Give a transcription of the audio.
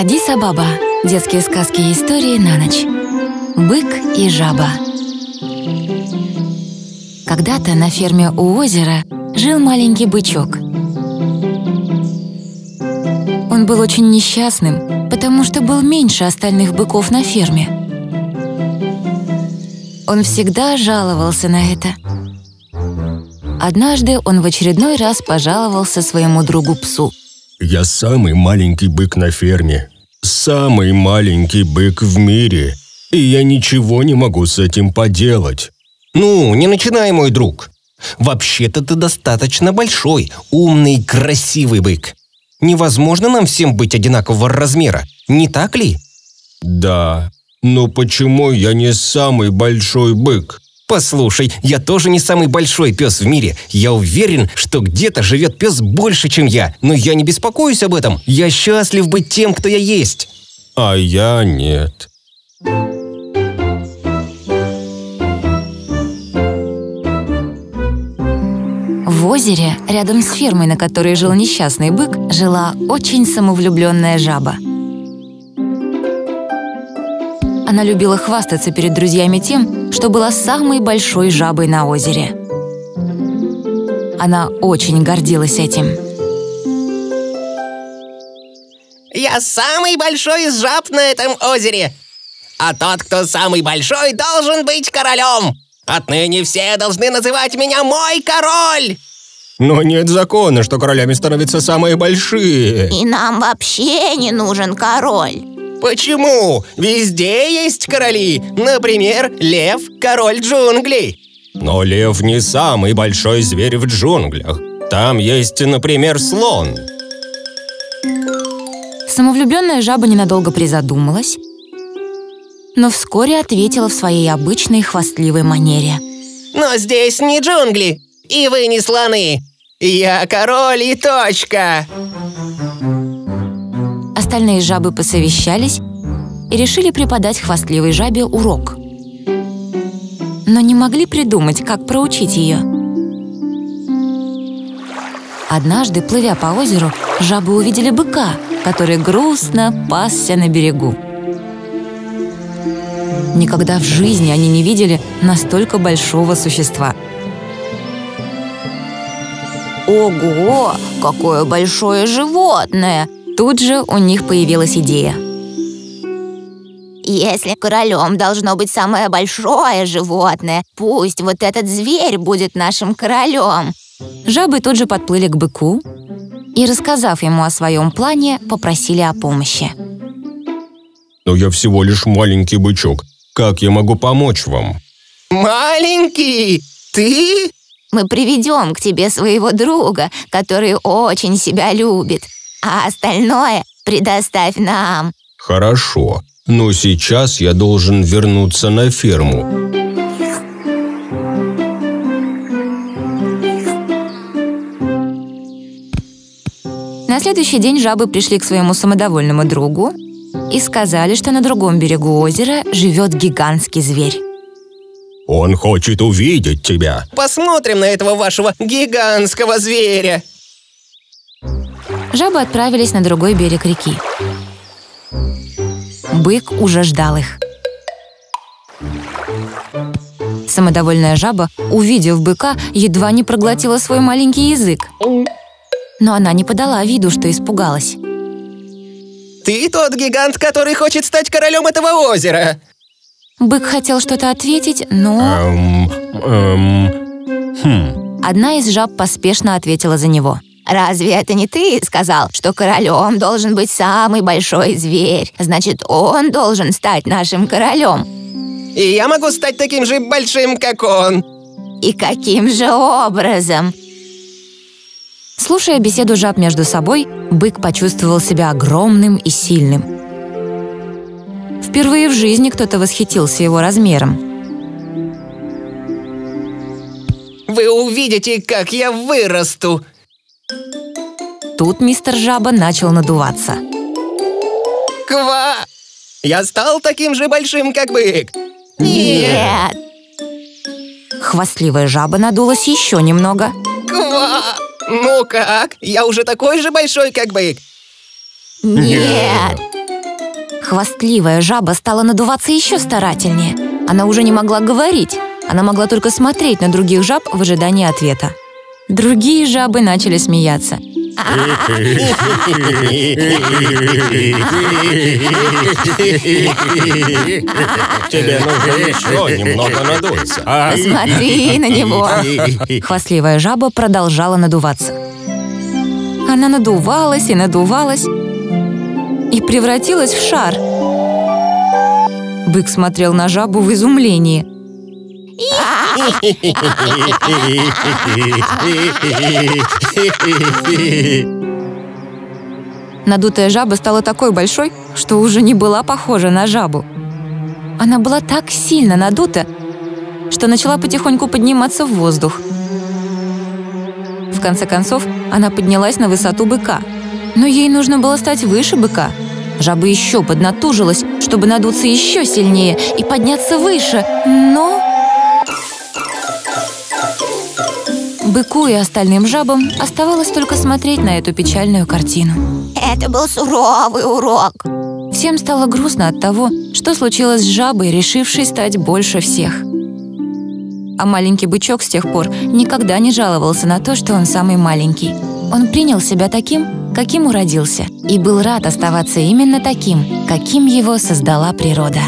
Адис-Абаба. Детские сказки и истории на ночь. Бык и жаба. Когда-то на ферме у озера жил маленький бычок. Он был очень несчастным, потому что был меньше остальных быков на ферме. Он всегда жаловался на это. Однажды он в очередной раз пожаловался своему другу-псу. Я самый маленький бык на ферме. Самый маленький бык в мире. И я ничего не могу с этим поделать. Ну, не начинай, мой друг. Вообще-то ты достаточно большой, умный, красивый бык. Невозможно нам всем быть одинакового размера, не так ли? Да, но почему я не самый большой бык? Послушай, я тоже не самый большой пес в мире. Я уверен, что где-то живет пес больше, чем я. Но я не беспокоюсь об этом. Я счастлив быть тем, кто я есть. А я нет. В озере, рядом с фермой, на которой жил несчастный бык, жила очень самовлюбленная жаба. Она любила хвастаться перед друзьями тем, что была самой большой жабой на озере. Она очень гордилась этим. Я самый большой из жаб на этом озере. А тот, кто самый большой, должен быть королем. Отныне все должны называть меня мой король. Но нет закона, что королями становятся самые большие. И нам вообще не нужен король. Почему? Везде есть короли. Например, лев – король джунглей. Но лев не самый большой зверь в джунглях. Там есть, например, слон. Самовлюбленная жаба ненадолго призадумалась, но вскоре ответила в своей обычной хвастливой манере. Но здесь не джунгли, и вы не слоны. Я король и точка. Остальные жабы посовещались и решили преподать хвастливой жабе урок. Но не могли придумать, как проучить ее. Однажды, плывя по озеру, жабы увидели быка, который грустно пасся на берегу. Никогда в жизни они не видели настолько большого существа. Ого, какое большое животное! Тут же у них появилась идея. Если королем должно быть самое большое животное, пусть вот этот зверь будет нашим королем. Жабы тут же подплыли к быку и, рассказав ему о своем плане, попросили о помощи. Но я всего лишь маленький бычок. Как я могу помочь вам? Маленький? Ты? Мы приведем к тебе своего друга, который очень себя любит, а остальное предоставь нам. Хорошо, но сейчас я должен вернуться на ферму. На следующий день жабы пришли к своему самодовольному другу и сказали, что на другом берегу озера живет гигантский зверь. Он хочет увидеть тебя. Посмотрим на этого вашего гигантского зверя. Жабы отправились на другой берег реки. Бык уже ждал их. Самодовольная жаба, увидев быка, едва не проглотила свой маленький язык. Но она не подала виду, что испугалась. Ты тот гигант, который хочет стать королем этого озера. Бык хотел что-то ответить, но... Эм, эм, хм. Одна из жаб поспешно ответила за него. Разве это не ты сказал, что королем должен быть самый большой зверь? Значит, он должен стать нашим королем. И я могу стать таким же большим, как он. И каким же образом? Слушая беседу жаб между собой, бык почувствовал себя огромным и сильным. Впервые в жизни кто-то восхитился его размером. Вы увидите, как я вырасту. Тут мистер Жаба начал надуваться. Ква! Я стал таким же большим, как бык. Нет! Хвастливая жаба надулась еще немного. Ква! Ну как? Я уже такой же большой, как бык. Нет! Хвастливая жаба стала надуваться еще старательнее. Она уже не могла говорить. Она могла только смотреть на других жаб в ожидании ответа. Другие жабы начали смеяться. Тебе нужно еще немного надуться. А? Смотри на него. Хвастливая жаба продолжала надуваться. Она надувалась и надувалась и превратилась в шар. Бык смотрел на жабу в изумлении. Надутая жаба стала такой большой, что уже не была похожа на жабу. Она была так сильно надута, что начала потихоньку подниматься в воздух. В конце концов, она поднялась на высоту быка. Но ей нужно было стать выше быка. Жаба еще поднатужилась, чтобы надуться еще сильнее и подняться выше, но... Быку и остальным жабам оставалось только смотреть на эту печальную картину. Это был суровый урок. Всем стало грустно от того, что случилось с жабой, решившей стать больше всех. А маленький бычок с тех пор никогда не жаловался на то, что он самый маленький. Он принял себя таким, каким уродился, и был рад оставаться именно таким, каким его создала природа.